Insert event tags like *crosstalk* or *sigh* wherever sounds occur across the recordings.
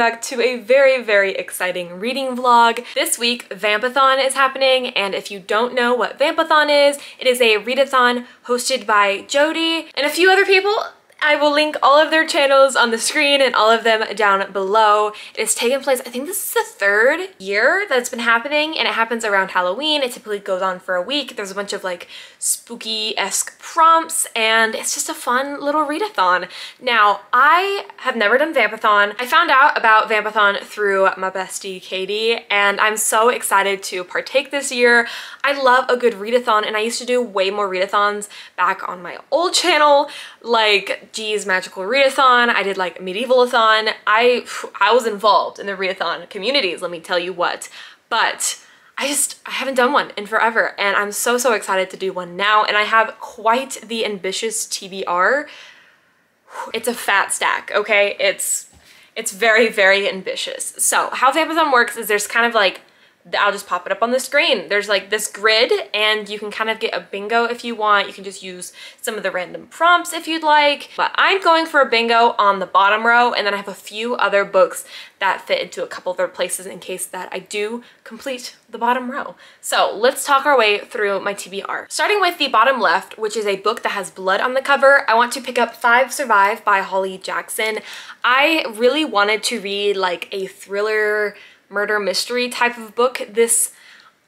Back to a very, very exciting reading vlog. This week, Vampathon is happening, and if you don't know what Vampathon is, it is a readathon hosted by Jody and a few other people I will link all of their channels on the screen and all of them down below. It has taken place, I think this is the third year that it's been happening and it happens around Halloween. It typically goes on for a week. There's a bunch of like spooky-esque prompts and it's just a fun little readathon. Now, I have never done Vampathon. I found out about Vampathon through my bestie Katie and I'm so excited to partake this year. I love a good readathon and I used to do way more readathons back on my old channel like G's Magical Readathon. I did like Medievalathon. I, I was involved in the readathon communities, let me tell you what. But I just, I haven't done one in forever and I'm so, so excited to do one now. And I have quite the ambitious TBR. It's a fat stack, okay? It's, it's very, very ambitious. So how Vampathon works is there's kind of like I'll just pop it up on the screen. There's like this grid and you can kind of get a bingo if you want. You can just use some of the random prompts if you'd like. But I'm going for a bingo on the bottom row and then I have a few other books that fit into a couple other places in case that I do complete the bottom row. So let's talk our way through my TBR. Starting with the bottom left, which is a book that has blood on the cover, I want to pick up Five Survive by Holly Jackson. I really wanted to read like a thriller murder mystery type of book this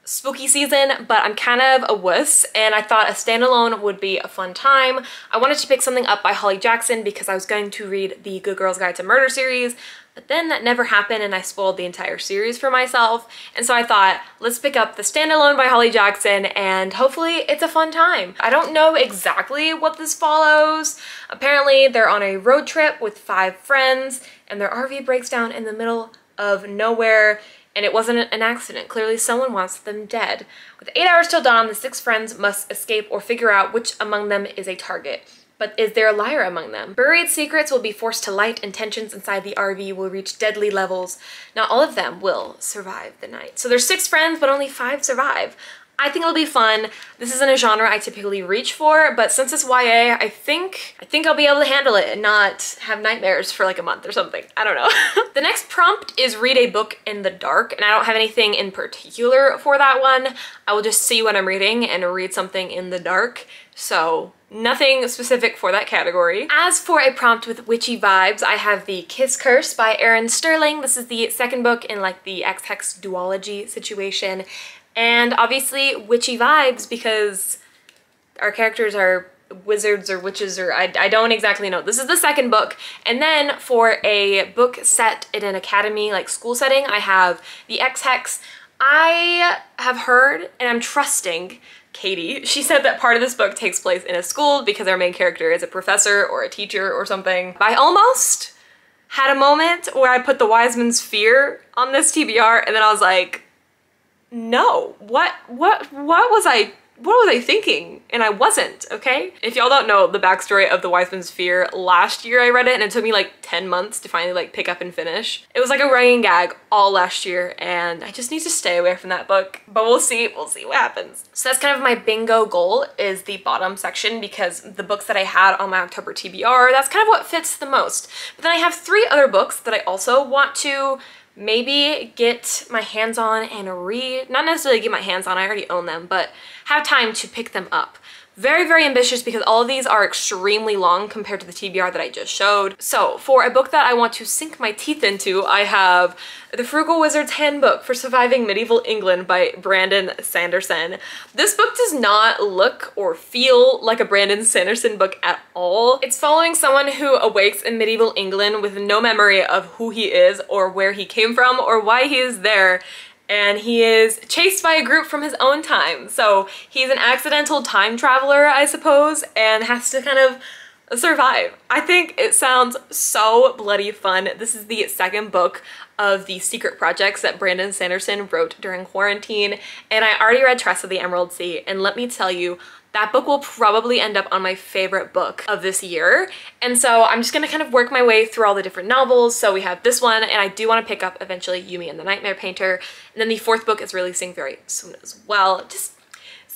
spooky season, but I'm kind of a wuss and I thought a standalone would be a fun time. I wanted to pick something up by Holly Jackson because I was going to read the Good Girls Guide to Murder series, but then that never happened and I spoiled the entire series for myself. And so I thought, let's pick up the standalone by Holly Jackson and hopefully it's a fun time. I don't know exactly what this follows. Apparently they're on a road trip with five friends and their RV breaks down in the middle of nowhere and it wasn't an accident. Clearly someone wants them dead. With eight hours till dawn, the six friends must escape or figure out which among them is a target. But is there a liar among them? Buried secrets will be forced to light and tensions inside the RV will reach deadly levels. Not all of them will survive the night. So there's six friends, but only five survive. I think it'll be fun. This isn't a genre I typically reach for, but since it's YA, I think I think I'll be able to handle it and not have nightmares for like a month or something. I don't know. *laughs* the next prompt is read a book in the dark, and I don't have anything in particular for that one. I will just see what I'm reading and read something in the dark. So nothing specific for that category. As for a prompt with witchy vibes, I have The Kiss Curse by Erin Sterling. This is the second book in like the Ex-Hex duology situation. And obviously witchy vibes because our characters are wizards or witches or I, I don't exactly know. This is the second book. And then for a book set in an academy like school setting, I have the Ex-Hex. I have heard and I'm trusting Katie. *laughs* She said that part of this book takes place in a school because our main character is a professor or a teacher or something. I almost had a moment where I put the Wise Man's Fear on this TBR and then I was like, no, what, what, what was I, what was I thinking? And I wasn't, okay? If y'all don't know the backstory of The Wise Man's Fear, last year I read it and it took me like 10 months to finally like pick up and finish. It was like a running gag all last year and I just need to stay away from that book, but we'll see, we'll see what happens. So that's kind of my bingo goal is the bottom section because the books that I had on my October TBR, that's kind of what fits the most. But then I have three other books that I also want to maybe get my hands on and read, not necessarily get my hands on, I already own them, but have time to pick them up. Very, very ambitious because all of these are extremely long compared to the TBR that I just showed. So for a book that I want to sink my teeth into, I have The Frugal Wizard's Handbook for Surviving Medieval England by Brandon Sanderson. This book does not look or feel like a Brandon Sanderson book at all. It's following someone who awakes in medieval England with no memory of who he is or where he came from or why he is there and he is chased by a group from his own time. So he's an accidental time traveler, I suppose, and has to kind of survive. I think it sounds so bloody fun. This is the second book of the secret projects that Brandon Sanderson wrote during quarantine, and I already read Tress of the Emerald Sea, and let me tell you, that book will probably end up on my favorite book of this year. And so I'm just gonna kind of work my way through all the different novels. So we have this one, and I do wanna pick up eventually Yumi and the Nightmare Painter. And then the fourth book is releasing very soon as well. Just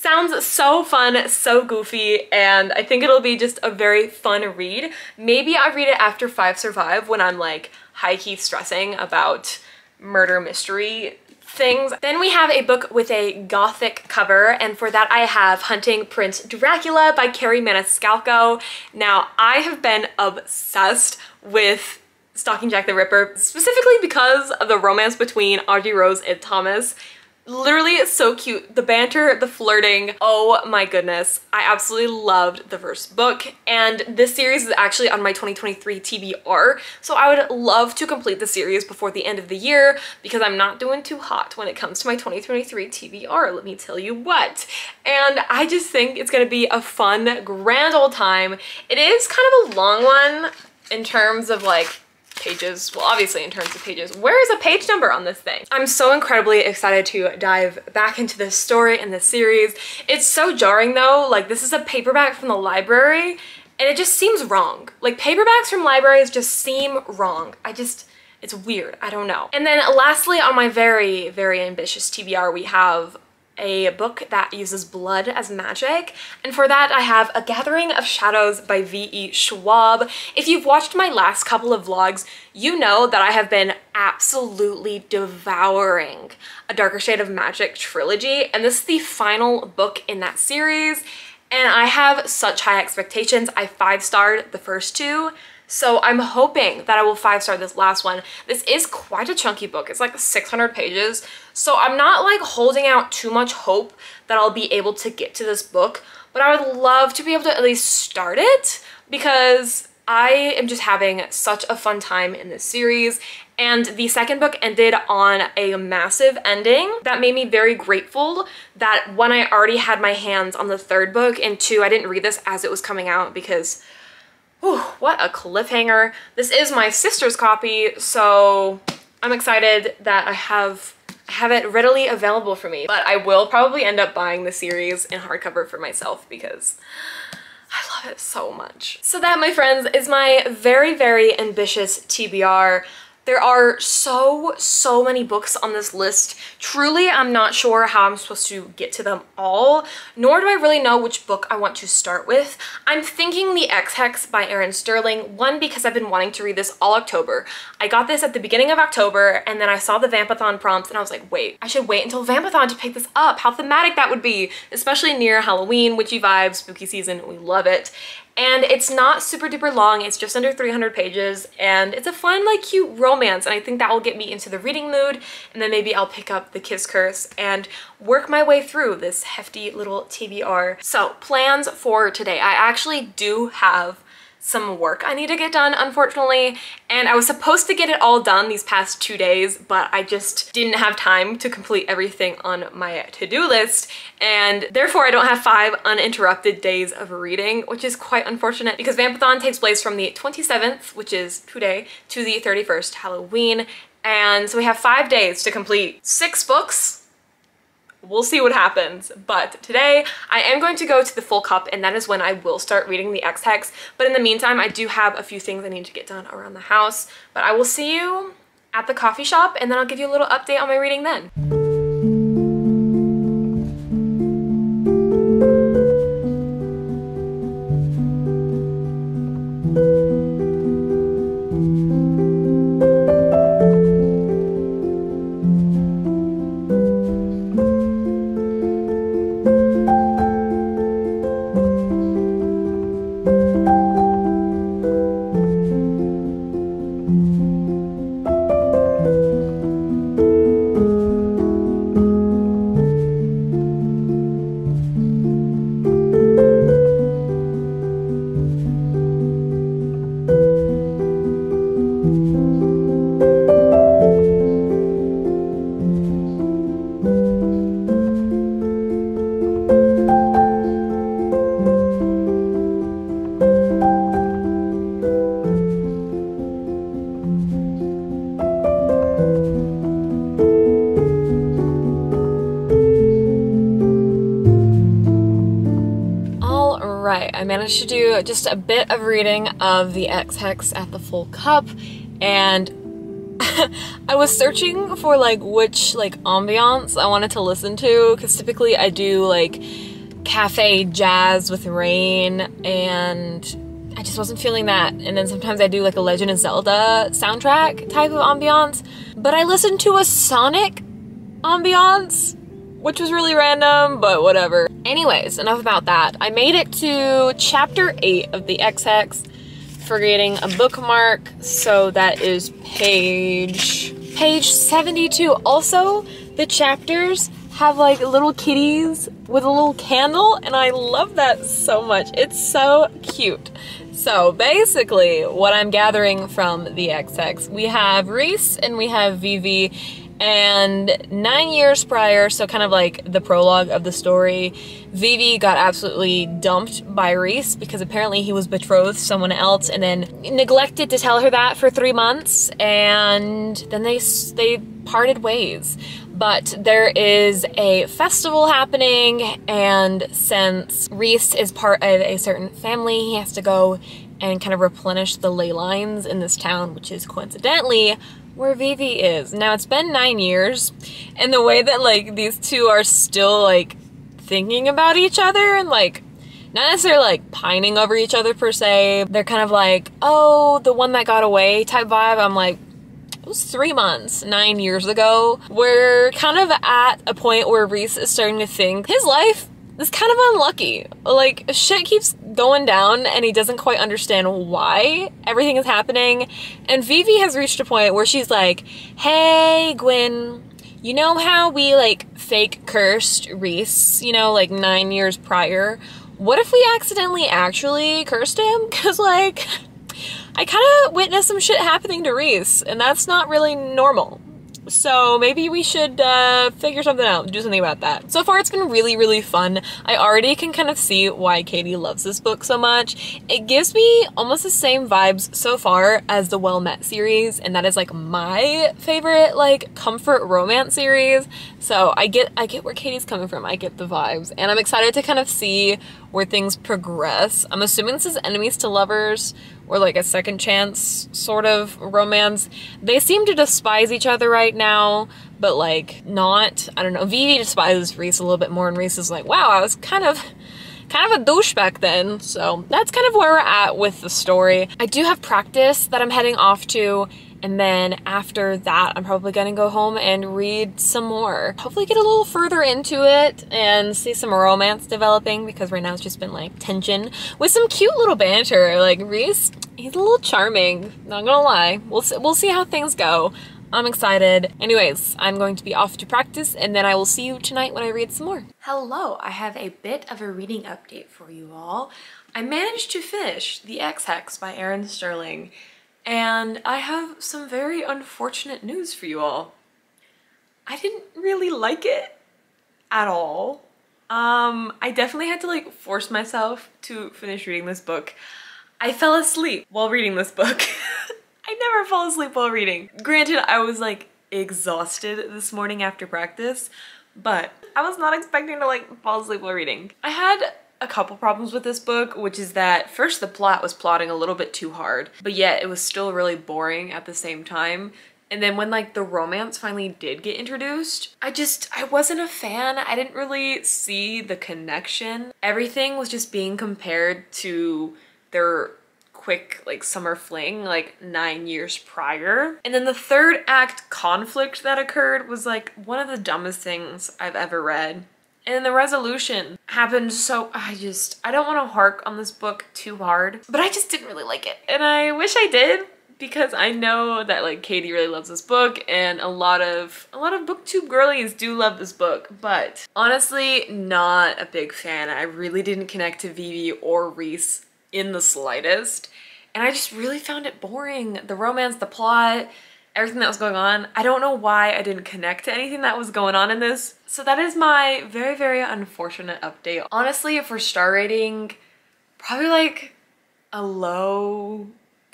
sounds so fun, so goofy, and I think it'll be just a very fun read. Maybe I read it after Five Survive when I'm like high-key stressing about murder mystery things. Then we have a book with a gothic cover, and for that I have Hunting Prince Dracula by Kerri Maniscalco. Now, I have been obsessed with Stalking Jack the Ripper, specifically because of the romance between Audrey Rose and Thomas literally it's so cute. The banter, the flirting, oh my goodness. I absolutely loved the first book and this series is actually on my 2023 TBR so I would love to complete the series before the end of the year because I'm not doing too hot when it comes to my 2023 TBR, let me tell you what. And I just think it's gonna be a fun, grand old time. It is kind of a long one in terms of like pages, well obviously in terms of pages, where is a page number on this thing? I'm so incredibly excited to dive back into this story and this series. It's so jarring though, like this is a paperback from the library and it just seems wrong. Like paperbacks from libraries just seem wrong. I just, it's weird, I don't know. And then lastly on my very, very ambitious TBR, we have a book that uses blood as magic. And for that, I have A Gathering of Shadows by V.E. Schwab. If you've watched my last couple of vlogs, you know that I have been absolutely devouring A Darker Shade of Magic trilogy. And this is the final book in that series. And I have such high expectations. I five-starred the first two. So I'm hoping that I will five star this last one. This is quite a chunky book. It's like 600 pages. So I'm not like holding out too much hope that I'll be able to get to this book, but I would love to be able to at least start it because I am just having such a fun time in this series and the second book ended on a massive ending that made me very grateful that one, I already had my hands on the third book and two, I didn't read this as it was coming out because Whew, what a cliffhanger. This is my sister's copy, so I'm excited that I have have it readily available for me. But I will probably end up buying the series in hardcover for myself because I love it so much. So that, my friends, is my very, very ambitious TBR. There are so, so many books on this list. Truly, I'm not sure how I'm supposed to get to them all, nor do I really know which book I want to start with. I'm thinking The Ex-Hex by Erin Sterling, one because I've been wanting to read this all October. I got this at the beginning of October, and then I saw the Vampathon prompts, and I was like, wait, I should wait until Vampathon to pick this up. How thematic that would be, especially near Halloween, witchy vibes, spooky season, we love it and it's not super duper long it's just under 300 pages and it's a fun like cute romance and I think that will get me into the reading mood and then maybe I'll pick up the Kiss Curse and work my way through this hefty little TBR. So plans for today. I actually do have some work I need to get done, unfortunately. And I was supposed to get it all done these past two days, but I just didn't have time to complete everything on my to-do list. And therefore I don't have five uninterrupted days of reading, which is quite unfortunate because Vampathon takes place from the 27th, which is today, to the 31st, Halloween. And so we have five days to complete six books we'll see what happens. But today I am going to go to the full cup and that is when I will start reading the Ex-Hex. But in the meantime, I do have a few things I need to get done around the house. But I will see you at the coffee shop and then I'll give you a little update on my reading then. Managed to do just a bit of reading of the Ex-Hex at the full cup and *laughs* I was searching for like which like ambiance I wanted to listen to because typically I do like cafe jazz with rain and I just wasn't feeling that. And then sometimes I do like a Legend of Zelda soundtrack type of ambiance. But I listened to a Sonic ambiance, which was really random, but whatever. Anyways, enough about that. I made it to chapter 8 of the Ex-Hex, for forgetting a bookmark, so that is page page 72. Also, the chapters have like little kitties with a little candle and I love that so much. It's so cute. So basically what I'm gathering from the Ex-Hex, we have Rhys and we have Vivi and nine years prior, so kind of like the prologue of the story, Vivi got absolutely dumped by Rhys because apparently he was betrothed to someone else and then neglected to tell her that for three months and then they, they parted ways. But there is a festival happening and since Rhys is part of a certain family, he has to go and kind of replenish the ley lines in this town, which is coincidentally where Vivi is. Now it's been nine years, and the way that like these two are still like thinking about each other and like not necessarily like pining over each other per se. They're kind of like, oh, the one that got away type vibe. I'm like, it was three months, nine years ago. We're kind of at a point where Rhys is starting to think his life is kind of unlucky. Like, shit keeps going down and he doesn't quite understand why everything is happening. And Vivi has reached a point where she's like, hey, Gwyn, you know how we like fake cursed Rhys, you know, like nine years prior? What if we accidentally actually cursed him? *laughs* Cause like, I kind of witnessed some shit happening to Rhys, and that's not really normal. So maybe we should uh, figure something out, do something about that. So far it's been really, really fun. I already can kind of see why Katie loves this book so much. It gives me almost the same vibes so far as the Well Met series, and that is like my favorite like comfort romance series. So I get I get where Katie's coming from. I get the vibes, and I'm excited to kind of see where things progress. I'm assuming this is enemies to lovers or like a second chance sort of romance. They seem to despise each other right now, but like not, I don't know, Vivi despises Rhys a little bit more and Rhys is like, wow, I was kind of kind of a douche back then. So that's kind of where we're at with the story. I do have practice that I'm heading off to and then after that, I'm probably gonna go home and read some more. Hopefully get a little further into it and see some romance developing because right now it's just been like tension with some cute little banter. Like Rhys, he's a little charming, not gonna lie. We'll, we'll see how things go. I'm excited. Anyways, I'm going to be off to practice and then I will see you tonight when I read some more. Hello, I have a bit of a reading update for you all. I managed to finish The Ex-Hex by Erin Sterling and I have some very unfortunate news for you all. I didn't really like it at all. Um, I definitely had to like force myself to finish reading this book. I fell asleep while reading this book. *laughs* I never fall asleep while reading. Granted, I was like exhausted this morning after practice, but I was not expecting to like fall asleep while reading. I had a couple problems with this book, which is that first the plot was plotting a little bit too hard, but yet it was still really boring at the same time. And then when like the romance finally did get introduced, I just, I wasn't a fan. I didn't really see the connection. Everything was just being compared to their quick like summer fling like nine years prior. And then the third act conflict that occurred was like one of the dumbest things I've ever read. And the resolution happened so I just, I don't want to hark on this book too hard, but I just didn't really like it. And I wish I did because I know that like Katie really loves this book and a lot of a lot of booktube girlies do love this book but honestly not a big fan I really didn't connect to Vivi or Rhys in the slightest and I just really found it boring the romance the plot everything that was going on. I don't know why I didn't connect to anything that was going on in this. So that is my very, very unfortunate update. Honestly, for star rating, probably like a low,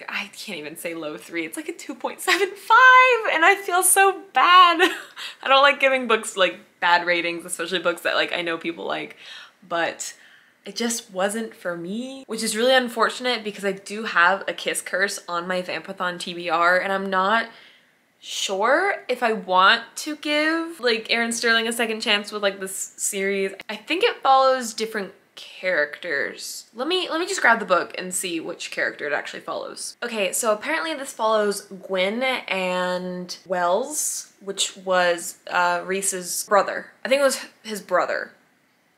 I can't even say low three. It's like a 2.75 and I feel so bad. *laughs* I don't like giving books like bad ratings, especially books that like I know people like, but it just wasn't for me, which is really unfortunate because I do have a kiss curse on my Vampathon TBR and I'm not sure if I want to give like Erin Sterling a second chance with like this series. I think it follows different characters. Let me let me just grab the book and see which character it actually follows. Okay, so apparently this follows Gwyn and Wells, which was uh, Rhys's brother. I think it was his brother.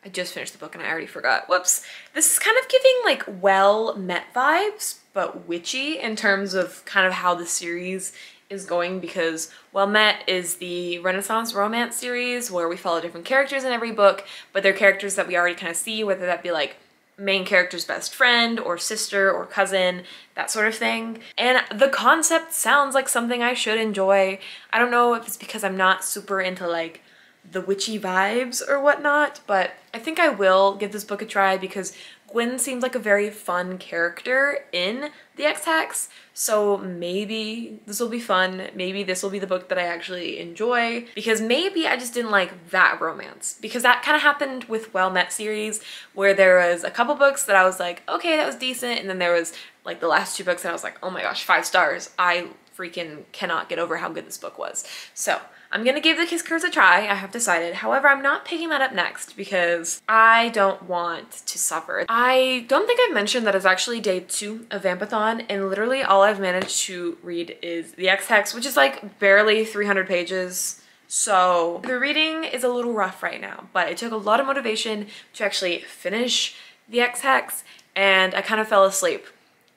I just finished the book and I already forgot. Whoops. This is kind of giving like well met vibes, but witchy in terms of kind of how the series is going because Well Met is the Renaissance romance series where we follow different characters in every book, but they're characters that we already kind of see, whether that be like main character's best friend or sister or cousin, that sort of thing. And the concept sounds like something I should enjoy. I don't know if it's because I'm not super into like the witchy vibes or whatnot, but I think I will give this book a try because Gwyn seems like a very fun character in the Ex-Hex, so maybe this will be fun. Maybe this will be the book that I actually enjoy because maybe I just didn't like that romance because that kind of happened with Well Met series where there was a couple books that I was like, okay, that was decent, and then there was like the last two books and I was like, oh my gosh, five stars. I freaking cannot get over how good this book was. So I'm gonna give the Kiss Curse a try, I have decided. However, I'm not picking that up next because I don't want to suffer. I don't think I've mentioned that it's actually day two of Vampathon and literally all I've managed to read is the Ex-Hex, which is like barely 300 pages. So the reading is a little rough right now, but it took a lot of motivation to actually finish the Ex-Hex and I kind of fell asleep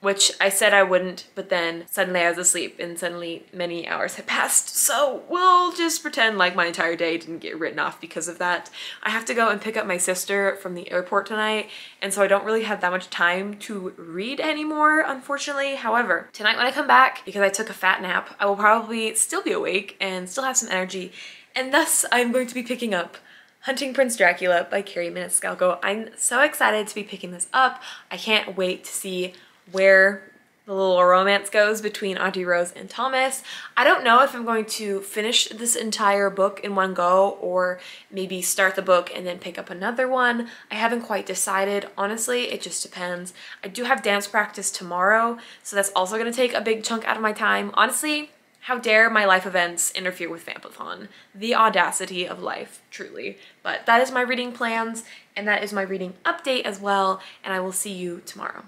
which I said I wouldn't, but then suddenly I was asleep and suddenly many hours had passed. So we'll just pretend like my entire day didn't get written off because of that. I have to go and pick up my sister from the airport tonight, and so I don't really have that much time to read anymore, unfortunately. However, tonight when I come back, because I took a fat nap, I will probably still be awake and still have some energy, and thus I'm going to be picking up Hunting Prince Dracula by Kerri Maniscalco. I'm so excited to be picking this up. I can't wait to see where the little romance goes between Audrey Rose and Thomas. I don't know if I'm going to finish this entire book in one go or maybe start the book and then pick up another one. I haven't quite decided. Honestly, it just depends. I do have dance practice tomorrow, so that's also going to take a big chunk out of my time. Honestly, how dare my life events interfere with Vampathon? The audacity of life, truly. But that is my reading plans, and that is my reading update as well, and I will see you tomorrow.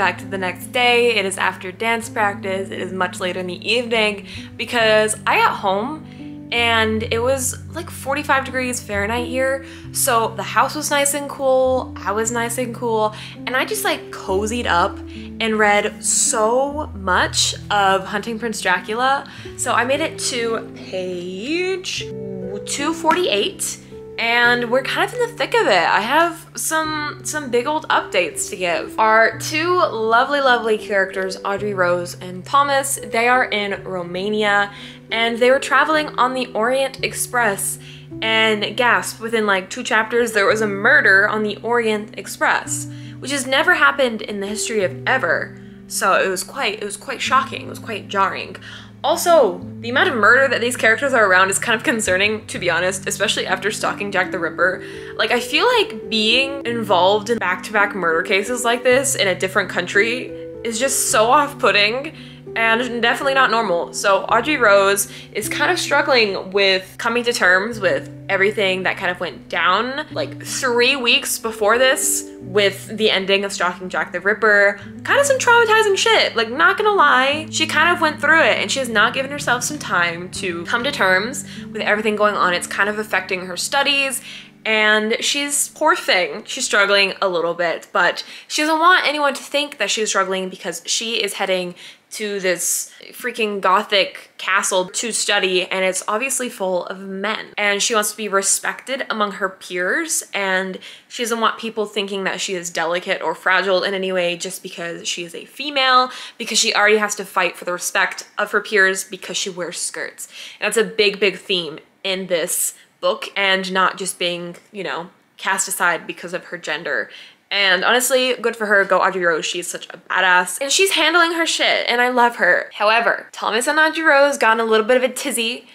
Fact, the next day. It is after dance practice. It is much later in the evening because I got home and it was like 45 degrees Fahrenheit here. So the house was nice and cool. I was nice and cool. And I just like cozied up and read so much of Hunting Prince Dracula. So I made it to page 248 and we're kind of in the thick of it. I have some some big old updates to give. Our two lovely, lovely characters, Audrey Rose and Thomas, they are in Romania and they were traveling on the Orient Express and gasp, within like two chapters, there was a murder on the Orient Express, which has never happened in the history of ever. So it was quite, it was quite shocking, it was quite jarring. Also, the amount of murder that these characters are around is kind of concerning, to be honest, especially after stalking Jack the Ripper. Like, I feel like being involved in back-to-back -back murder cases like this in a different country is just so off-putting and definitely not normal. So Audrey Rose is kind of struggling with coming to terms with everything that kind of went down like three weeks before this with the ending of Stalking Jack the Ripper. Kind of some traumatizing shit, like not gonna lie. She kind of went through it and she has not given herself some time to come to terms with everything going on. It's kind of affecting her studies and she's poor thing. She's struggling a little bit, but she doesn't want anyone to think that she's struggling because she is heading to this freaking gothic castle to study and it's obviously full of men. And she wants to be respected among her peers and she doesn't want people thinking that she is delicate or fragile in any way just because she is a female because she already has to fight for the respect of her peers because she wears skirts. And that's a big big theme in this book and not just being you know cast aside because of her gender and honestly, good for her. Go Audrey Rose. She's such a badass. And she's handling her shit and I love her. However, Thomas and Audrey Rose got in a little bit of a tizzy.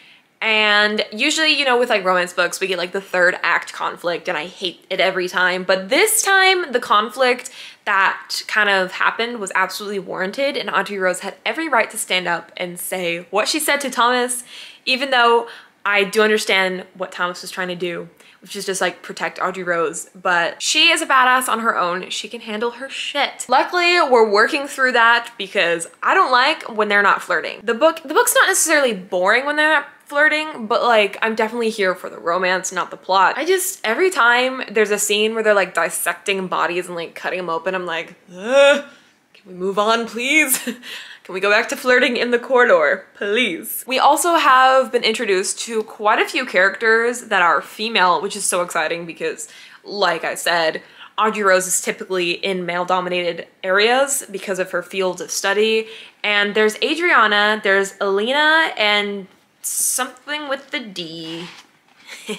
And usually, you know, with like romance books, we get like the third act conflict and I hate it every time. But this time, the conflict that kind of happened was absolutely warranted and Audrey Rose had every right to stand up and say what she said to Thomas, even though I do understand what Thomas was trying to do which is just like protect Audrey Rose. But she is a badass on her own. She can handle her shit. Luckily, we're working through that because I don't like when they're not flirting. The book, the book's not necessarily boring when they're not flirting, but like I'm definitely here for the romance, not the plot. I just, every time there's a scene where they're like dissecting bodies and like cutting them open, I'm like, can we move on please? *laughs* Can we go back to flirting in the corridor, please? We also have been introduced to quite a few characters that are female, which is so exciting because, like I said, Audrey Rose is typically in male-dominated areas because of her field of study. And there's Adriana, there's Elena, and something with the D. *laughs*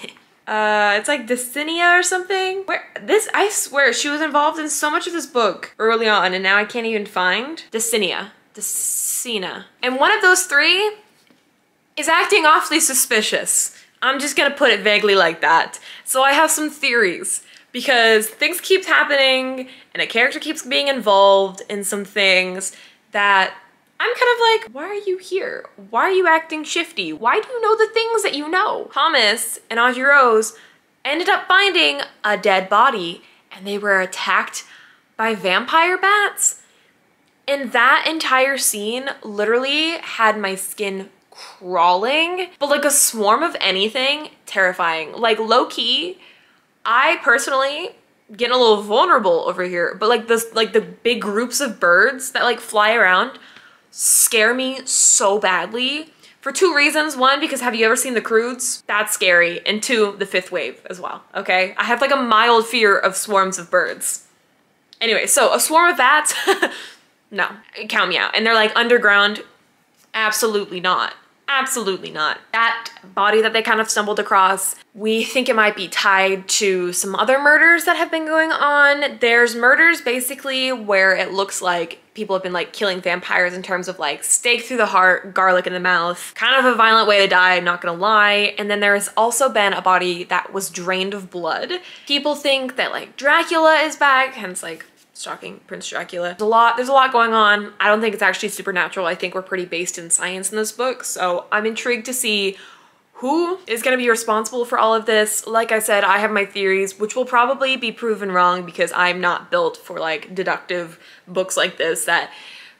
uh, it's like Dicinia or something. Where this, I swear, she was involved in so much of this book early on, and now I can't even find Dicinia. Decina. And one of those three is acting awfully suspicious. I'm just gonna put it vaguely like that. So I have some theories because things keep happening and a character keeps being involved in some things that I'm kind of like, why are you here? Why are you acting shifty? Why do you know the things that you know? Thomas and Audrey Rose ended up finding a dead body and they were attacked by vampire bats. And that entire scene literally had my skin crawling, but like a swarm of anything, terrifying. Like low key, I personally getting a little vulnerable over here, but like this, like the big groups of birds that like fly around scare me so badly for two reasons. One, because have you ever seen The Croods? That's scary. And two, the fifth wave as well, okay? I have like a mild fear of swarms of birds. Anyway, so a swarm of bats *laughs* no, count me out. And they're like, underground, absolutely not. Absolutely not. That body that they kind of stumbled across, we think it might be tied to some other murders that have been going on. There's murders basically where it looks like people have been like killing vampires in terms of like stake through the heart, garlic in the mouth. Kind of a violent way to die, not gonna lie. And then there's also been a body that was drained of blood. People think that like Dracula is back, hence like stalking Prince Dracula. There's a lot, there's a lot going on. I don't think it's actually supernatural. I think we're pretty based in science in this book. So I'm intrigued to see who is going to be responsible for all of this? Like I said, I have my theories, which will probably be proven wrong because I'm not built for like deductive books like this that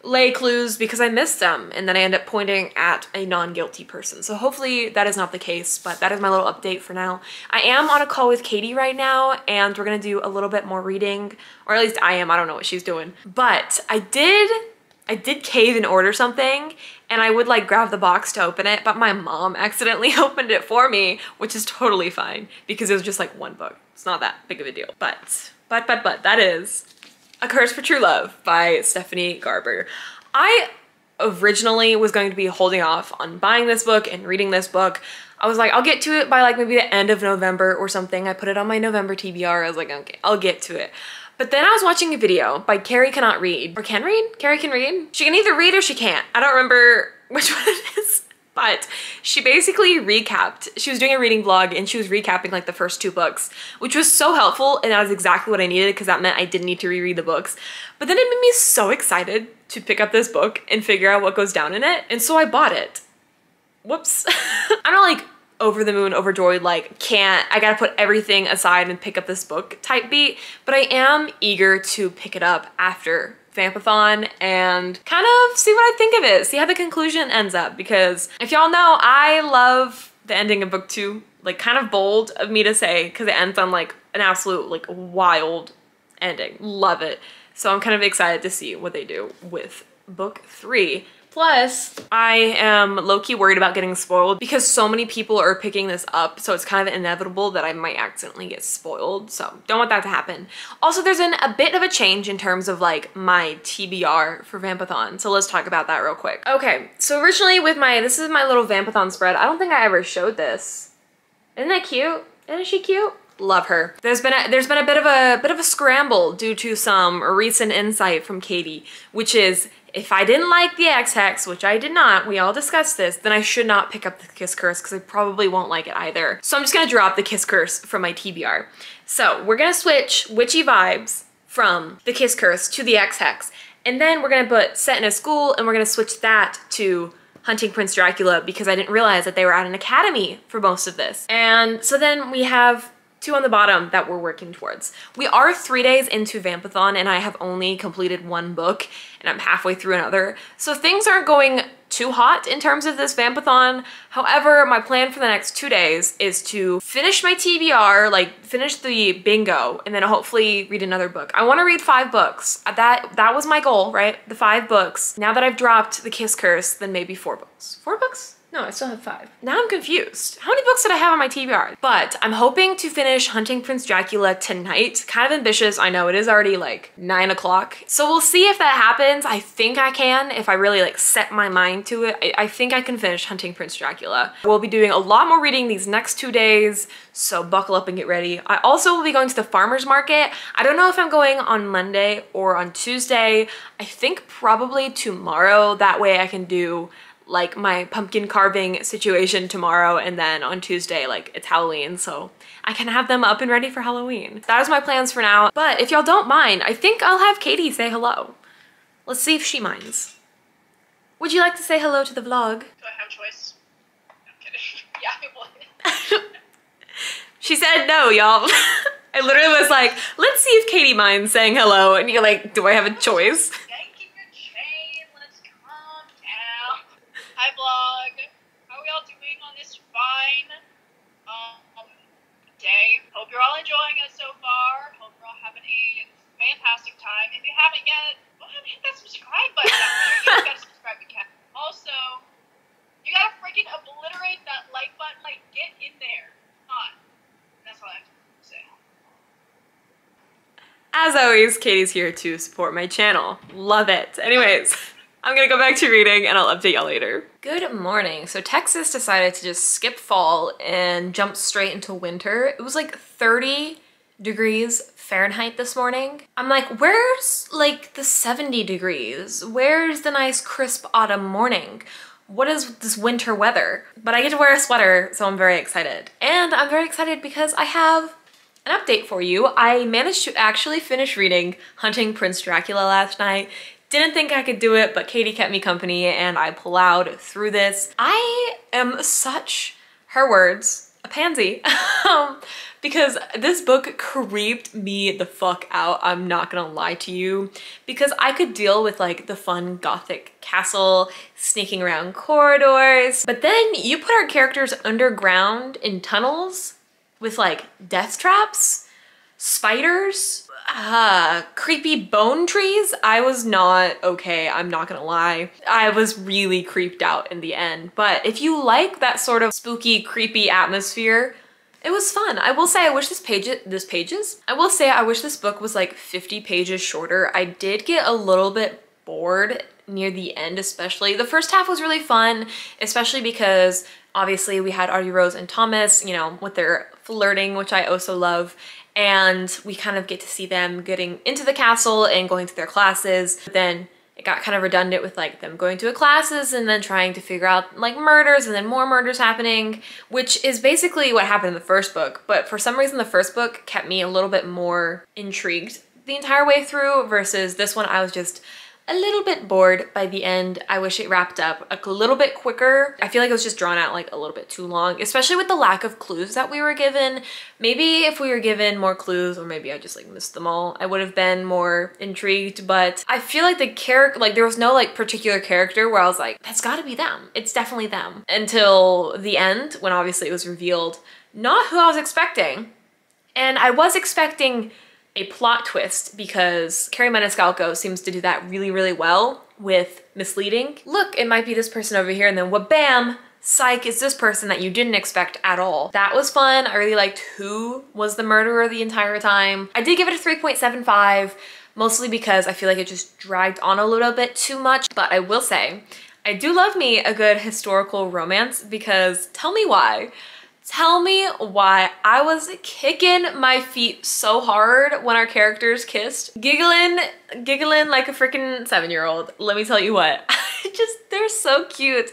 lay clues because I missed them and then I end up pointing at a non-guilty person. So hopefully that is not the case, but that is my little update for now. I am on a call with Katie right now and we're gonna do a little bit more reading, or at least I am, I don't know what she's doing. But I did, I did cave and order something and I would like grab the box to open it, but my mom *laughs* accidentally *laughs* opened it for me, which is totally fine because it was just like one book. It's not that big of a deal, but, but, but, but that is a Curse for True Love by Stephanie Garber. I originally was going to be holding off on buying this book and reading this book. I was like, I'll get to it by like maybe the end of November or something. I put it on my November TBR. I was like, okay, I'll get to it. But then I was watching a video by Carrie Cannot Read, or can read? Carrie can read? She can either read or she can't. I don't remember *laughs* which one it is. But she basically recapped, she was doing a reading vlog and she was recapping like the first two books, which was so helpful and that was exactly what I needed because that meant I didn't need to reread the books. But then it made me so excited to pick up this book and figure out what goes down in it. And so I bought it. Whoops. *laughs* I'm not like over the moon, overjoyed, like can't, I gotta put everything aside and pick up this book type beat, but I am eager to pick it up after Vampathon and kind of see what I think of it, see how the conclusion ends up because if y'all know, I love the ending of book two like kind of bold of me to say because it ends on like an absolute like wild ending. Love it. So I'm kind of excited to see what they do with book three. Plus, I am low-key worried about getting spoiled because so many people are picking this up, so it's kind of inevitable that I might accidentally get spoiled, so don't want that to happen. Also, there's been a bit of a change in terms of like my TBR for Vampathon, so let's talk about that real quick. Okay, so originally with my, this is my little Vampathon spread. I don't think I ever showed this. Isn't that cute? Isn't she cute? love her. There's been a, there's been a bit of a bit of a scramble due to some recent insight from Katie, which is if I didn't like the Ex-Hex, which I did not, we all discussed this, then I should not pick up the Kiss Curse because I probably won't like it either. So I'm just gonna drop the Kiss Curse from my TBR. So we're gonna switch Witchy Vibes from the Kiss Curse to the Ex-Hex. And then we're gonna put Set in a School and we're gonna switch that to Hunting Prince Dracula because I didn't realize that they were at an academy for most of this. And so then we have two on the bottom that we're working towards. We are three days into Vampathon and I have only completed one book and I'm halfway through another. So things aren't going too hot in terms of this Vampathon. However, my plan for the next two days is to finish my TBR, like finish the bingo, and then hopefully read another book. I want to read five books. Uh, that that was my goal, right? The five books. Now that I've dropped The Kiss Curse, then maybe four books. Four books? No, I still have five. Now I'm confused. How many books did I have on my TBR? But I'm hoping to finish Hunting Prince Dracula tonight. Kind of ambitious, I know. It is already like nine o'clock. So we'll see if that happens. I think I can if I really like set my mind to it. I, I think I can finish Hunting Prince Dracula. We'll be doing a lot more reading these next two days, so buckle up and get ready. I also will be going to the farmer's market. I don't know if I'm going on Monday or on Tuesday. I think probably tomorrow. That way I can do like my pumpkin carving situation tomorrow and then on Tuesday like it's Halloween so I can have them up and ready for Halloween. That is my plans for now but if y'all don't mind I think I'll have Katie say hello. Let's see if she minds. Would you like to say hello to the vlog? Do I have a choice? I'm kidding. *laughs* yeah, I would. *laughs* she said no y'all. *laughs* I literally was like let's see if Katie minds saying hello and you're like do I have a choice? Hi vlog. How are we all doing on this fine um, day? Hope you're all enjoying it so far. Hope you're all having a fantastic time. If you haven't yet, go ahead and hit that subscribe button. You gotta *laughs* subscribe to Cat. Also, you gotta freaking obliterate that like button. Like, get in there. Come on. That's all I have to say. As always, Katie's here to support my channel. Love it. Anyways. I'm gonna go back to reading and I'll update y'all later. Good morning. So Texas decided to just skip fall and jump straight into winter. It was like 30 degrees Fahrenheit this morning. I'm like, where's like the 70 degrees? Where's the nice crisp autumn morning? What is this winter weather? But I get to wear a sweater, so I'm very excited. And I'm very excited because I have an update for you. I managed to actually finish reading Hunting Prince Dracula last night. Didn't think I could do it, but Katie kept me company and I plowed through this. I am such, her words, a pansy. *laughs* Um, because this book creeped me the fuck out, I'm not gonna lie to you. Because I could deal with like the fun gothic castle, sneaking around corridors, but then you put our characters underground in tunnels with like death traps, spiders, uh, creepy bone trees, I was not okay, I'm not gonna lie. I was really creeped out in the end, but if you like that sort of spooky, creepy atmosphere, it was fun. I will say I wish this page this pages. I will say I wish this book was like 50 pages shorter. I did get a little bit bored near the end especially. The first half was really fun, especially because obviously we had Audrey Rose and Thomas, you know, with their flirting, which I also love and we kind of get to see them getting into the castle and going through their classes. But then it got kind of redundant with like them going to a classes and then trying to figure out like murders and then more murders happening, which is basically what happened in the first book. But for some reason, the first book kept me a little bit more intrigued the entire way through versus this one, I was just a little bit bored by the end. I wish it wrapped up a little bit quicker. I feel like it was just drawn out like a little bit too long, especially with the lack of clues that we were given. Maybe if we were given more clues or maybe I just like missed them all, I would have been more intrigued, but I feel like the character, like there was no like particular character where I was like, that's gotta be them. It's definitely them. Until the end when obviously it was revealed not who I was expecting. And I was expecting a plot twist because Kerri Maniscalco seems to do that really, really well with misleading. Look, it might be this person over here and then what bam, psych, is this person that you didn't expect at all. That was fun. I really liked who was the murderer the entire time. I did give it a 3.75 mostly because I feel like it just dragged on a little bit too much. But I will say, I do love me a good historical romance because tell me why. Tell me why I was kicking my feet so hard when our characters kissed. Giggling, giggling like a freaking seven-year-old. Let me tell you what, *laughs* just, they're so cute.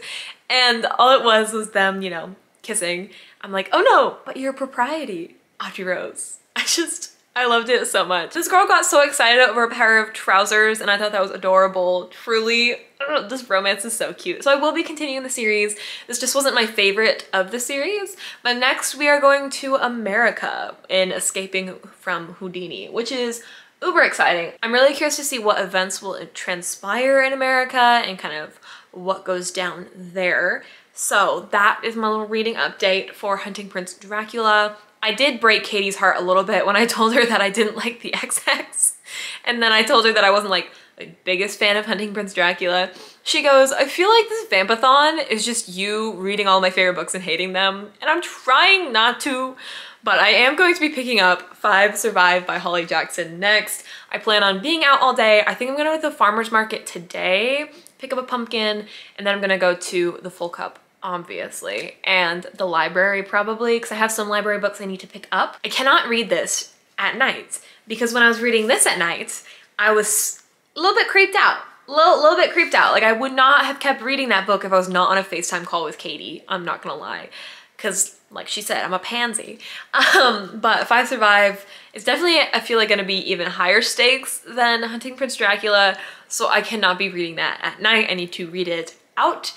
And all it was was them, you know, kissing. I'm like, oh no, but your propriety, Audrey Rose. *laughs* I just, I loved it so much. This girl got so excited over a pair of trousers and I thought that was adorable. Truly, know, this romance is so cute. So I will be continuing the series. This just wasn't my favorite of the series. But next we are going to America in Escaping from Houdini, which is uber exciting. I'm really curious to see what events will transpire in America and kind of what goes down there. So that is my little reading update for Hunting Prince Dracula. I did break Katie's heart a little bit when I *laughs* told her that I didn't like the *laughs* Ex-Hex. And then I told her that I wasn't like the biggest fan of Hunting Prince Dracula. She goes, I feel like this vampathon is just you reading all my favorite books and hating them. And I'm trying not to, but I am going to be picking up Five Survive by Holly Jackson next. I plan on being out all day. I think I'm gonna go to the farmer's market today, pick up a pumpkin, and then I'm gonna go to the Full Cup obviously, and the library probably, because I have some library books I need to pick up. I cannot read this at night because when I was reading this at night, I was a little bit creeped out. A little, little bit creeped out. Like I would not have kept reading that book if I was not on a FaceTime call with Katie. I'm not gonna lie. Cause like she said, I'm a pansy. *laughs* Um, but Five Survive, it's definitely, I feel like gonna be even higher stakes than Hunting Prince Dracula. So I cannot be reading that at night. I need to read it out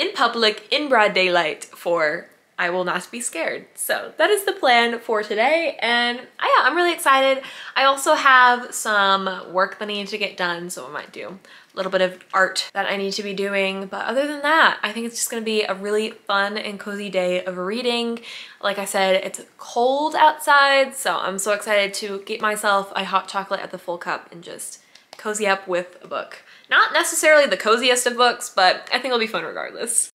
in public in broad daylight for I will not be scared. So that is the plan for today and I, yeah, I'm really excited. I also have some work that I need to get done so I might do a little bit of art that I need to be doing but other than that I think it's just gonna be a really fun and cozy day of reading. Like I said it's cold outside so I'm so excited to get myself a hot chocolate at the full cup and just cozy up with a book. Not necessarily the coziest of books, but I think it'll be fun regardless.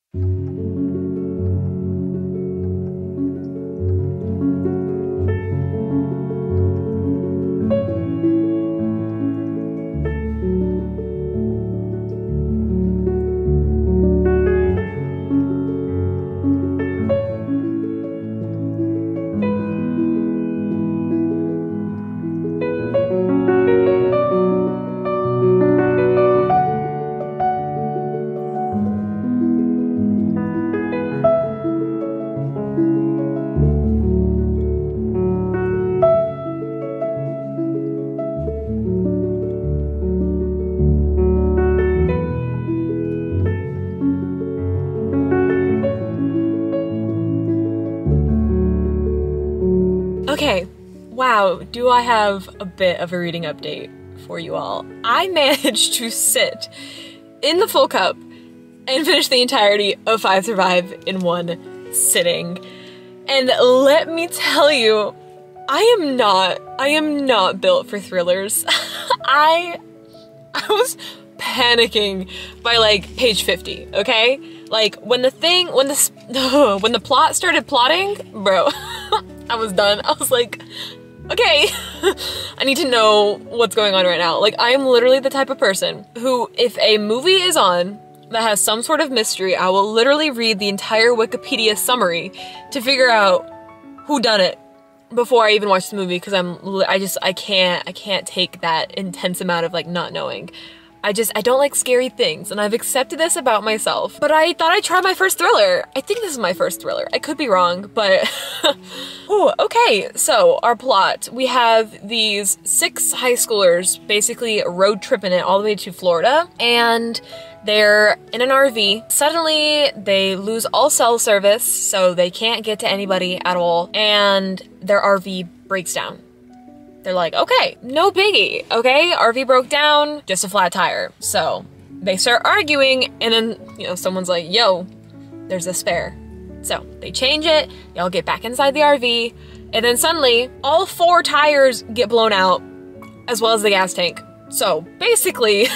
Have a bit of a reading update for you all. I *laughs* managed to sit in the full cup and finish the entirety of Five Survive in one sitting. And let me tell you, I am not, I am not built for thrillers. *laughs* I, I was panicking by like page 50, okay? Like when the thing, when the, *laughs* when the plot started plotting, bro, I was done. I was like, okay, *laughs* I need to know what's going on right now. Like, I am literally the type of person who, if a movie is on that has some sort of mystery, I will literally read the entire Wikipedia summary to figure out who done it before I even watch the movie because I'm I just I can't I can't take that intense amount of like not knowing. I just, I don't like scary things and I've accepted this about myself. But I thought I'd try my first thriller. I think this is my first thriller. I could be wrong, but... *laughs* Ooh, okay, so our plot. We have these six high schoolers basically road tripping it all the way to Florida and they're in an RV. Suddenly, they lose all cell service, so they can't get to anybody at all, and their RV breaks down. They're like, okay, no biggie, okay? RV broke down, just a flat tire. So they start arguing, and then, you know, someone's like, yo, there's a spare. So they change it, y'all get back inside the RV, and then suddenly all four tires get blown out, as well as the gas tank. So basically,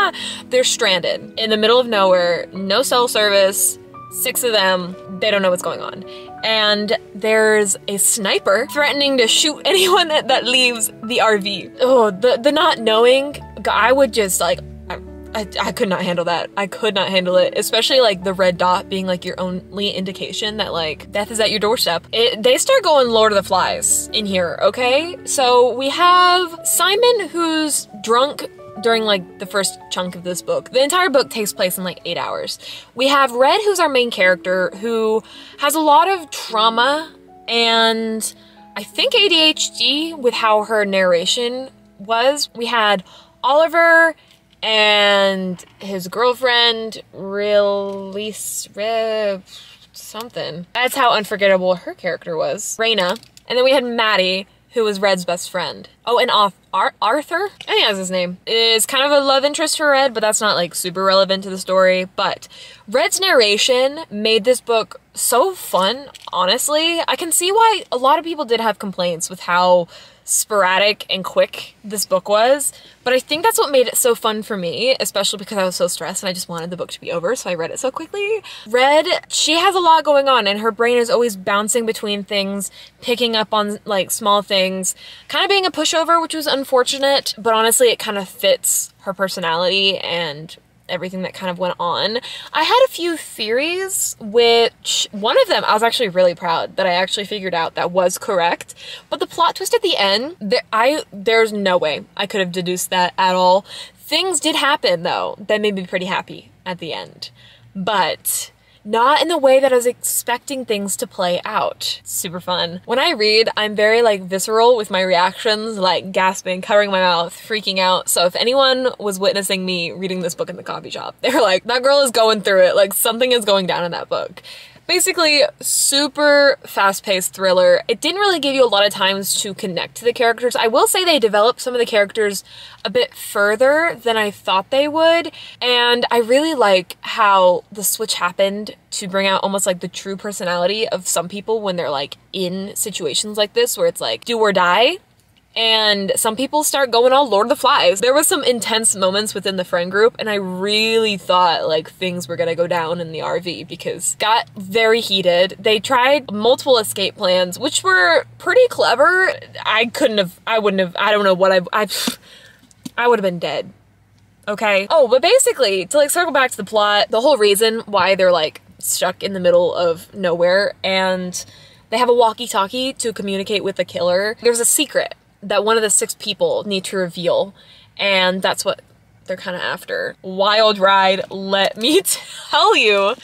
*laughs* they're stranded in the middle of nowhere, no cell service, six of them, they don't know what's going on. And there's a sniper threatening to shoot *laughs* anyone that, that leaves the RV. Oh, the, the not knowing, I would just like, I, I, I could not handle that. I could not handle it, especially like the red dot being like your only indication that like death is at your doorstep. It, they start going Lord of the Flies in here, okay? So we have Simon who's drunk during like the first chunk of this book. The entire book takes place in like eight hours. We have Red, who's our main character, who has a lot of trauma and I think ADHD with how her narration was. We had Oliver and his girlfriend, release something. That's how unforgettable her character was. Reyna. And then we had Maddie, who was Red's best friend. Oh, and Ar Ar Arthur? I think that's his name. Is kind of a love interest for Red, but that's not like super relevant to the story. But Red's narration made this book so fun, honestly. I can see why a lot of people did have complaints with how sporadic and quick this book was, but I think that's what made it so fun for me, especially because I was so stressed and I just wanted the book to be over, so I read it so quickly. Red, she has a lot going on and her brain is always bouncing between things, picking up on like small things, kind of being a pushover, which was unfortunate, but honestly it kind of fits her personality and everything that kind of went on. I had a few theories, which one of them I was actually really proud that I actually figured out that was correct. But the plot twist at the end, I there's no way I could have deduced that at all. Things did happen though that made me pretty happy at the end. But not in the way that I was expecting things to play out. Super fun. When I read, I'm very like visceral with my reactions, like gasping, covering my mouth, freaking out. So if anyone was witnessing me reading this book in the coffee shop, *laughs* they're like, that girl is going through it. Like something is going down in that book. Basically, super fast-paced thriller. It didn't really give you a lot of times to connect to the characters. I will say they developed some of the characters a bit further than I thought they would, and I really like how the switch happened to bring out almost like the true personality of some people when they're like in situations like this where it's like do or die and some people start going all Lord of the Flies. There was some intense moments within the friend group, and I really thought like things were gonna go down in the RV because got very heated. They tried multiple escape plans, which were pretty clever. I couldn't have, I wouldn't have, I don't know what *sighs* I, I, I would have been dead. Okay. Oh, but basically, to like circle back to the plot, the whole reason why they're like stuck in the middle of nowhere and they have a walkie-talkie to communicate with the killer. There's a secret that one of the six people need to reveal, and that's what they're kind of after. Wild ride, let me *laughs* tell you.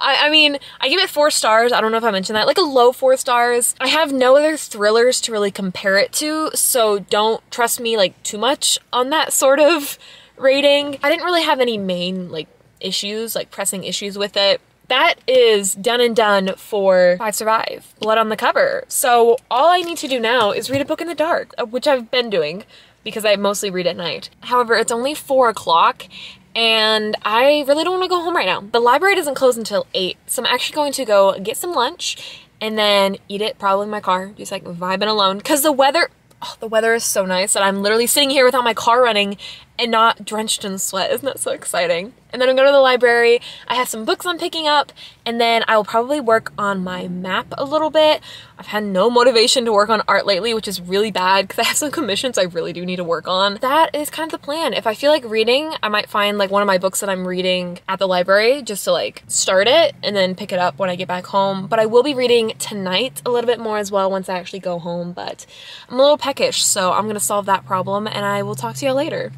I, I, mean, I give it four stars. I don't know if I mentioned that. Like a low four stars. I have no other thrillers to really compare it to, so don't trust me like too much on that sort of rating. I didn't really have any main like issues, like pressing issues with it that is done and done for Five Survive, Blood on the Cover. So all I need to do now is read a book in the dark, uh, which I've been doing because I mostly read at night. However, it's only four o'clock and I really don't want to go home right now. The library doesn't close until eight, so I'm actually going to go get some lunch and then eat it probably in my car, just like vibing alone. Because the weather, oh, the weather is so nice that I'm literally sitting here without my car running and not drenched in sweat. Isn't that so exciting? And then I'm going to the library. I have some books I'm picking up, and then I will probably work on my map a little bit. I've had no motivation to work on art lately, which is really bad because I have some *laughs* commissions I really do need to work on. That is kind of the plan. If I feel like reading, I might find like one of my books that I'm reading at the library just to like start it and then pick it up when I get back home. But I will be reading tonight a little bit more as well once I actually go home. But I'm a little peckish, so I'm going to solve that problem and I will talk to you later.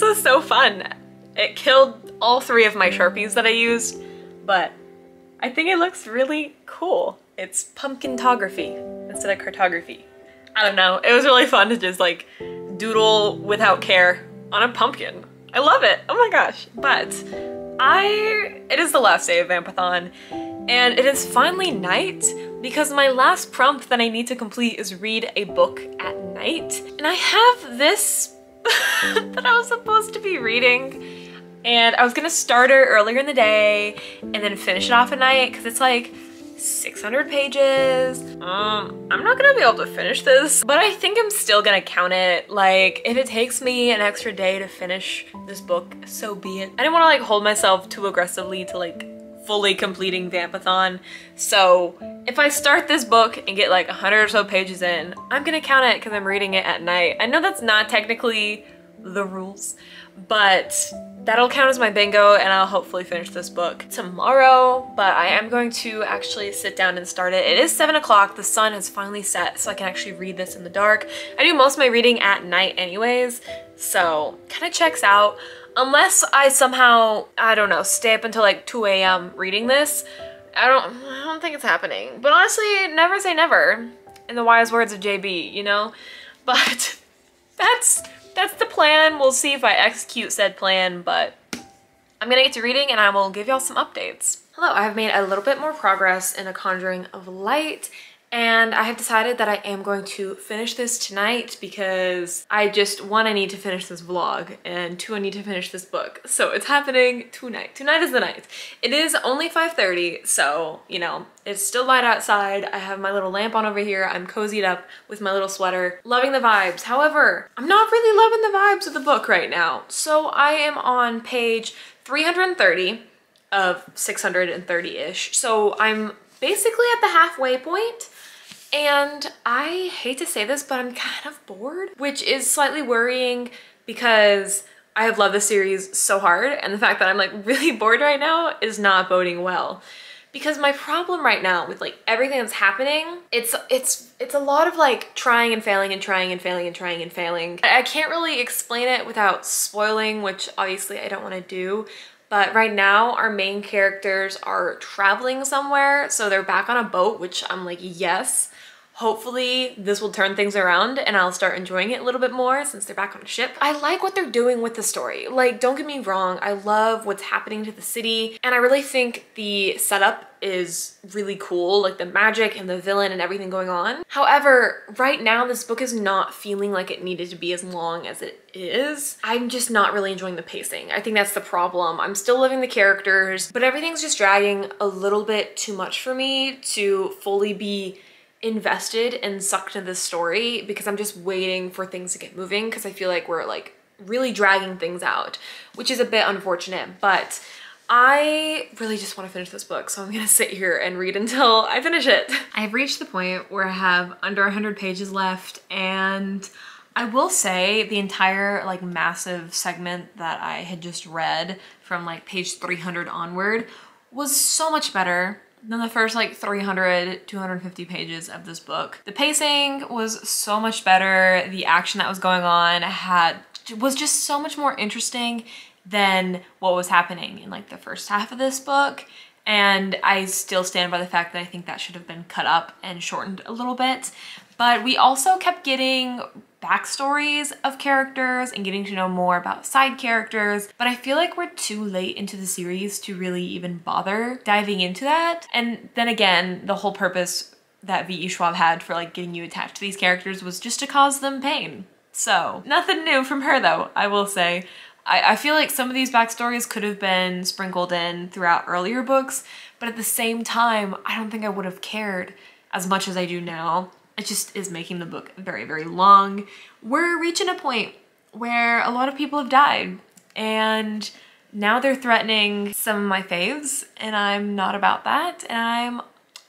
So fun. It killed all three of my Sharpies that I used, but I think it looks really cool. It's pumpkintography instead of cartography. I don't know. It was really fun to just like doodle without care on a pumpkin. I love it. Oh my gosh. But I, it is the last day of Vampathon and it is finally night because my last prompt that I need to complete is read a book at night. And I have this *laughs* that I was supposed to be reading and I was gonna start it earlier in the day and then finish it off at night because it's like 600 pages. Um, I'm not gonna be able to finish this, but I think I'm still gonna count it. Like, if it takes me an extra day to finish this book, so be it. I didn't wanna like hold myself too aggressively to like fully completing Vampathon. So if I start this book and get like 100 or so pages in, I'm gonna count it because I'm reading it at night. I know that's not technically the rules, but that'll count as my bingo and I'll hopefully finish this book tomorrow, but I am going to actually sit down and start it. It is seven o'clock, the sun has finally set so I can actually read this in the dark. I do most of my reading at night anyways, so kind of checks out. Unless I somehow, I don't know, stay up until like 2 a.m. reading this, I don't, I don't think it's happening. But honestly, never say never, in the wise words of JB, you know? *laughs* But that's that's the plan. We'll see if I execute said plan, but I'm gonna get to reading and I will give y'all some updates. Hello, I have made a little bit more progress in A Conjuring of Light and I have decided that I am going to finish this tonight because I just, one, I need to finish this vlog, and two, I need to finish this book. So it's happening tonight. Tonight is the night. It is only 5.30, so, you know, it's still light outside. I have my little lamp on over here. I'm cozied up with my little sweater, loving the vibes. However, I'm not really loving the vibes of the book right now. So I am on page 330 of 630-ish. So I'm basically at the halfway point. And I hate to say this, but I'm kind of bored, which is slightly worrying because I have loved the series so hard and the fact that I'm like *laughs* really bored right now is not boding well. Because my problem right now with like everything that's happening, it's it's it's a lot of like trying and failing and trying and failing and trying and failing. I can't really explain it without spoiling, which obviously I don't want to do, but right now our main characters are traveling somewhere, so they're back on a boat, which I'm like, yes, Hopefully this will turn things around and I'll start enjoying it a little bit more since they're back on a ship. I like what they're doing with the story. Like, don't get me wrong, I love what's happening to the city and I really think the setup is really cool, like the magic and the villain and everything going on. However, right now this book is not feeling like it needed to be as long as it is. I'm just not really enjoying the pacing. I think that's the problem. I'm still loving the characters, but everything's just dragging a little bit too much for me to fully be invested and sucked into the story because I'm just waiting for things to get moving because I feel like we're like really dragging things out, which is a bit unfortunate, but I really just want to finish this book, so I'm gonna *laughs* sit here and read until I finish it. *laughs* I've reached the point where I have under 100 pages left and I will say the entire like massive segment that I had just read from like page 300 onward was so much better than the first like 300, 250 pages of this book. The pacing was so much better. The action that was going on had was just so much more interesting than what was happening in like the first half of this book. And I still stand by the fact that I think that should have been cut up and shortened a little bit. But we also kept getting backstories of characters and getting to know more about side characters, but I feel like we're too late into the series to really even bother diving into that. And then again, the whole purpose that V.E. Schwab had for like getting you attached to these characters was just to cause them pain. So, nothing new from her though, I will say. I, I feel like some of these backstories could have been sprinkled in throughout earlier books, but at the same time, I don't think I would have cared as much as I do now it just is making the book very, very long. We're reaching a point where a lot of people have died and now they're threatening some of my faves and I'm not about that and I'm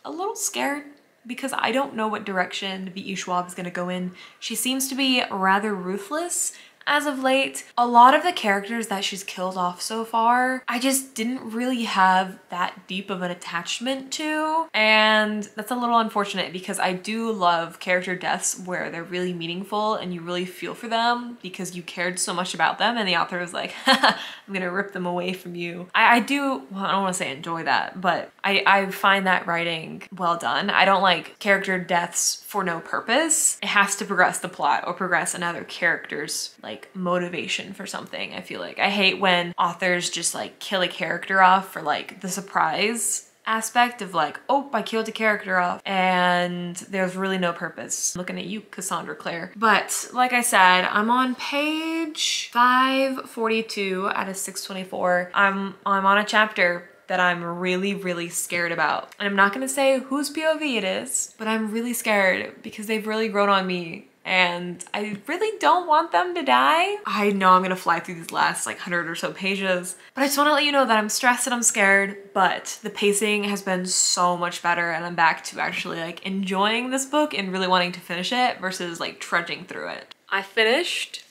a little scared because I don't know what direction V.E. Schwab is going to go in. She seems to be rather ruthless as of late. A lot of the characters that she's killed off so far, I just didn't really have that deep of an attachment to. And that's a little unfortunate because I do love character deaths where they're really meaningful and you really feel for them because you cared so much about them and the author was like, *laughs* I'm gonna rip them away from you. I, I do, well, I don't wanna say enjoy that, but I, I find that writing well done. I don't like character deaths for no purpose. It has to progress the plot or progress another character's like motivation for something, I feel like. I hate when authors just like kill a character off for like the surprise aspect of like, oh, I killed a character off and there's really no purpose. Looking at you, Cassandra Clare. But like I said, I'm on page 542 out of 624. I'm, I'm on a chapter that I'm really, really scared about. And I'm not gonna say whose POV it is, but I'm really scared because they've really grown on me and I really don't want them to die. I know I'm gonna fly through these last like 100 or so pages, but I just wanna let you know that I'm stressed and I'm scared, but the pacing has been so much better and I'm back to actually like enjoying this book and really wanting to finish it versus like trudging through it. I finished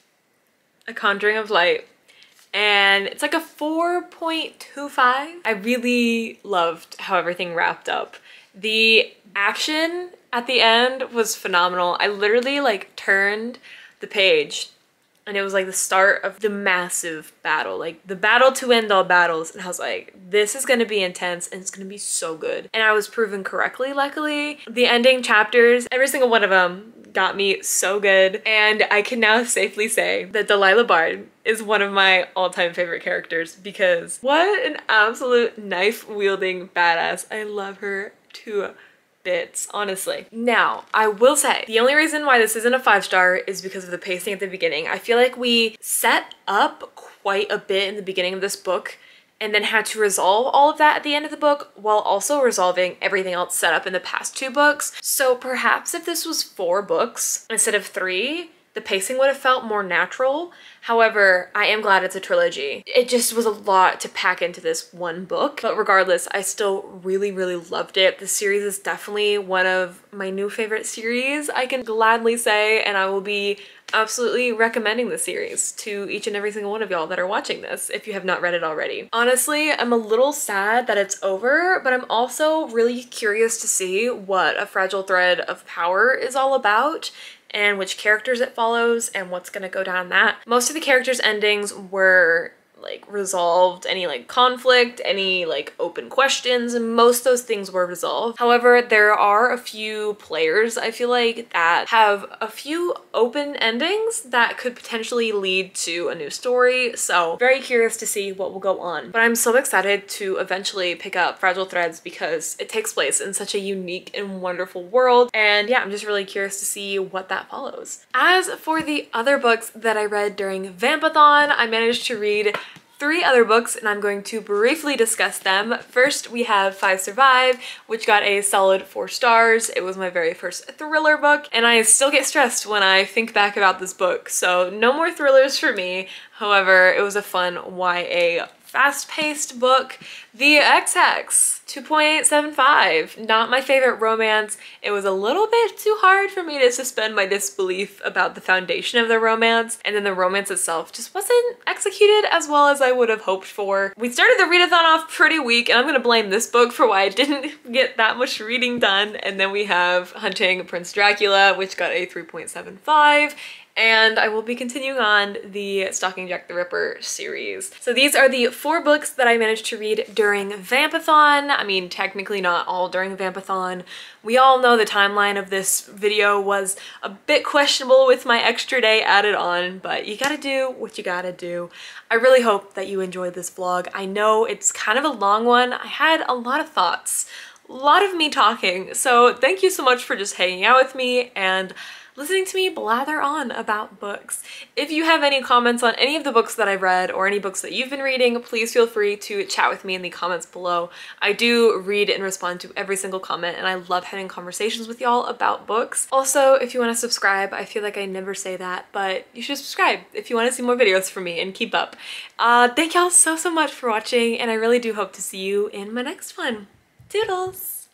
A Conjuring of Light and it's like a 4.25. I really loved how everything wrapped up. The action at the end was phenomenal. I literally like turned the page and it was like the start of the massive battle, like the battle to end all battles. And I was like, this is gonna be intense and it's gonna be so good. And I was proven correctly, luckily. The ending chapters, every single one of them got me so good. And I can now safely say that Delilah Bard is one of my all-time favorite characters because what an absolute knife-wielding badass. I love her to bits, honestly. Now, I will say, the only reason why this isn't a five star is because of the pacing at the beginning. I feel like we set up quite a bit in the beginning of this book and then had to resolve all of that at the end of the book while also resolving everything else set up in the past two books. So perhaps if this was four books instead of three, the pacing would have felt more natural. However, I am glad it's a trilogy. It just was a lot to pack into this one book, but regardless, I still really, really loved it. The series is definitely one of my new favorite series, I can gladly say, and I will be absolutely recommending the series to each and every single one of y'all that are watching this if you have not read it already. Honestly, I'm a little sad that it's over, but I'm also really curious to see what A Fragile Thread of Power is all about and which characters it follows and what's gonna go down that. Most of the characters' endings were like resolved any like conflict, any like open questions, and most those things were resolved. However, there are a few players I feel like that have a few open endings that could potentially lead to a new story. So very curious to see what will go on. But I'm so excited to eventually pick up Fragile Threads because it takes place in such a unique and wonderful world. And yeah, I'm just really curious to see what that follows. As for the other books that I read during Vampathon, I managed to read three other books and I'm going to briefly discuss them. First, we have Five Survive, which got a solid four stars. It was my very first thriller book and I still get stressed when I think back about this book. So no more thrillers for me. However, it was a fun YA fast-paced book. The Ex-Hex 2.75. Not my favorite romance. It was a little bit too hard for me to suspend my disbelief about the foundation of the romance and then the romance itself just wasn't executed as well as I would have hoped for. We started the readathon off pretty weak and I'm gonna blame this book for why I didn't *laughs* get that much reading done and then we have Hunting Prince Dracula which got a 3.75 and I will be continuing on the Stalking Jack the Ripper series. So these are the four books that I managed to read during Vampathon. I mean, technically not all during Vampathon. We all know the timeline of this video was a bit questionable with my extra day added on, but you gotta do what you gotta do. I really hope that you enjoyed this vlog. I know it's kind of a long one. I had a lot of thoughts, a lot of me talking, so thank you so much for just hanging out with me and listening to me blather on about books. If you have any comments on any of the books that I've read or any books that you've been reading, please feel free to chat with me in the comments below. I do read and respond to every single comment and I love having conversations with y'all about books. Also, if you want to subscribe, I feel like I never say that, but you should subscribe if you want to see more videos from me and keep up. Uh, thank y'all so, so much for watching and I really do hope to see you in my next one. Toodles!